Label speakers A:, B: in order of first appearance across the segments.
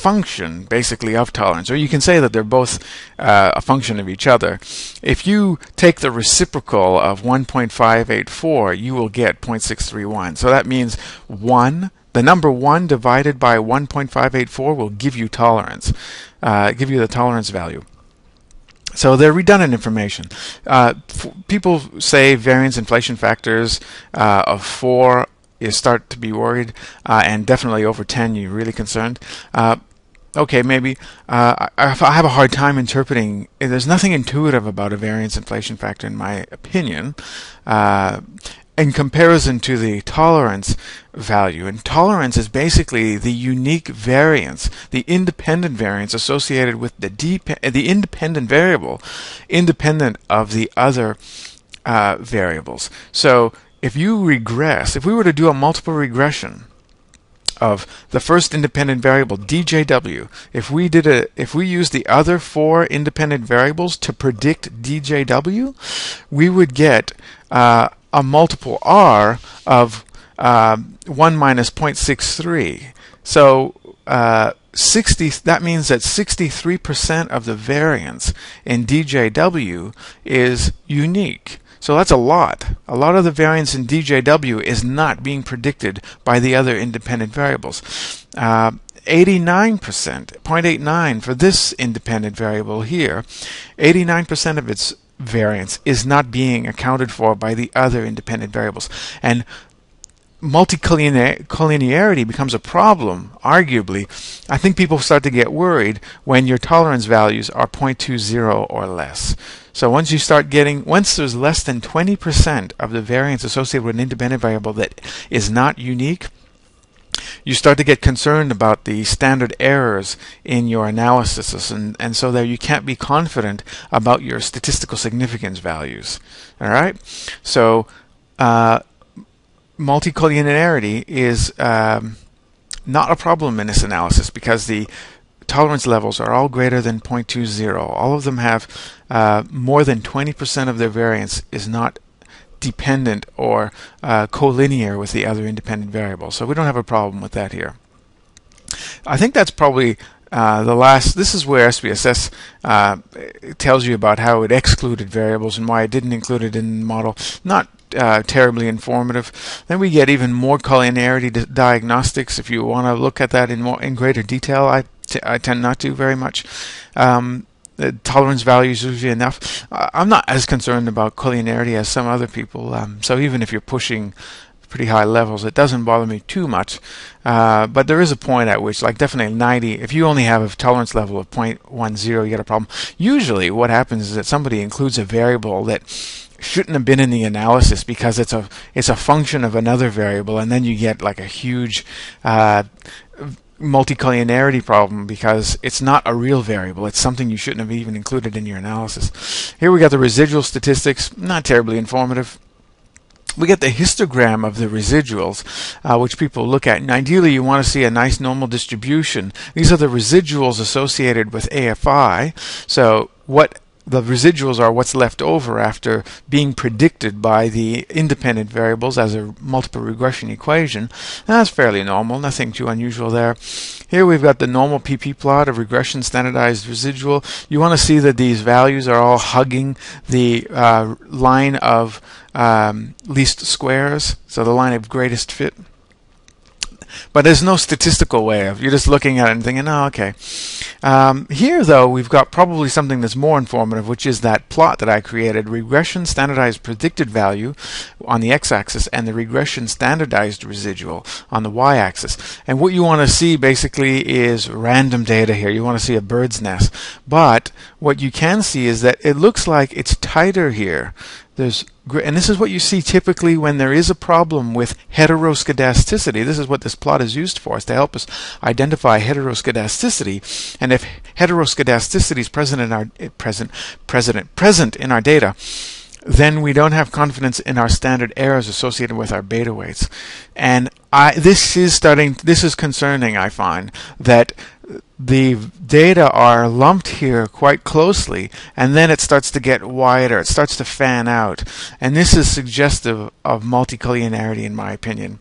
A: function basically of tolerance, or you can say that they're both uh, a function of each other. If you take the reciprocal of 1.584, you will get 0.631. So that means 1, the number 1 divided by 1.584 will give you tolerance, uh, give you the tolerance value. So they're redundant information. Uh, people say variance inflation factors uh, of 4 you start to be worried, uh, and definitely over 10 you're really concerned. Okay, maybe uh, I, I, have a hard time interpreting. There's nothing intuitive about a variance inflation factor, in my opinion, uh, in comparison to the tolerance value. And tolerance is basically the unique variance, the independent variance associated with the the independent variable, independent of the other uh, variables. So if you regress, if we were to do a multiple regression of the first independent variable djw, if we did a if we used the other four independent variables to predict djw, we would get uh, a multiple r of uh, 1 minus 0.63. So uh, 60 that means that 63% of the variance in DJW is unique. So that's a lot. A lot of the variance in DJW is not being predicted by the other independent variables. Uh, 89%, 0.89 for this independent variable here, 89% of its variance is not being accounted for by the other independent variables. And multicollinearity becomes a problem, arguably, I think people start to get worried when your tolerance values are 0.20 or less. So once you start getting, once there's less than 20% of the variance associated with an independent variable that is not unique, you start to get concerned about the standard errors in your analysis, and, and so that you can't be confident about your statistical significance values. All right, so uh, multicollinearity is um, not a problem in this analysis because the tolerance levels are all greater than 0.20. All of them have uh, more than 20% of their variance is not dependent or uh, collinear with the other independent variables. So we don't have a problem with that here. I think that's probably uh, the last, this is where SPSS uh, tells you about how it excluded variables and why it didn't include it in the model. Not uh, terribly informative. Then we get even more collinearity diagnostics. If you want to look at that in more in greater detail, I, I tend not to very much. Um, tolerance values usually enough. I'm not as concerned about collinearity as some other people. Um, so even if you're pushing pretty high levels, it doesn't bother me too much. Uh, but there is a point at which, like definitely 90, if you only have a tolerance level of 0.10, you get a problem. Usually, what happens is that somebody includes a variable that shouldn't have been in the analysis because it's a it's a function of another variable, and then you get like a huge uh, multicollinearity problem because it's not a real variable. It's something you shouldn't have even included in your analysis. Here we got the residual statistics, not terribly informative. We get the histogram of the residuals, uh, which people look at. And ideally, you want to see a nice normal distribution. These are the residuals associated with AFI. So what the residuals are what's left over after being predicted by the independent variables as a multiple regression equation. that's fairly normal, nothing too unusual there. Here we've got the normal PP plot of regression standardized residual. You want to see that these values are all hugging the uh, line of um, least squares, so the line of greatest fit. But there's no statistical way of you're just looking at it and thinking, oh, okay. Um, here, though, we've got probably something that's more informative, which is that plot that I created: regression standardized predicted value on the x-axis and the regression standardized residual on the y-axis. And what you want to see basically is random data here. You want to see a bird's nest. But what you can see is that it looks like it's tighter here there's and this is what you see typically when there is a problem with heteroscedasticity. This is what this plot is used for, is to help us identify heteroscedasticity. And if heteroscedasticity is present in our eh, present present present in our data, then we don't have confidence in our standard errors associated with our beta weights. And I, this is starting, this is concerning, I find, that the data are lumped here quite closely and then it starts to get wider. It starts to fan out. And this is suggestive of multicollinearity in my opinion.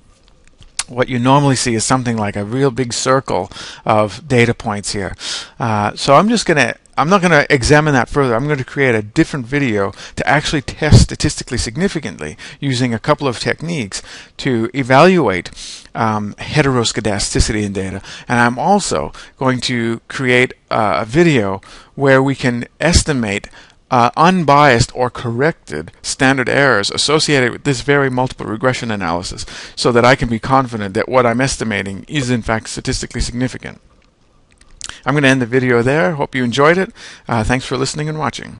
A: What you normally see is something like a real big circle of data points here. Uh, so I'm just going to I'm not going to examine that further. I'm going to create a different video to actually test statistically significantly using a couple of techniques to evaluate um, heteroscedasticity in data. And I'm also going to create uh, a video where we can estimate uh, unbiased or corrected standard errors associated with this very multiple regression analysis so that I can be confident that what I'm estimating is in fact statistically significant. I'm going to end the video there. Hope you enjoyed it. Uh, thanks for listening and watching.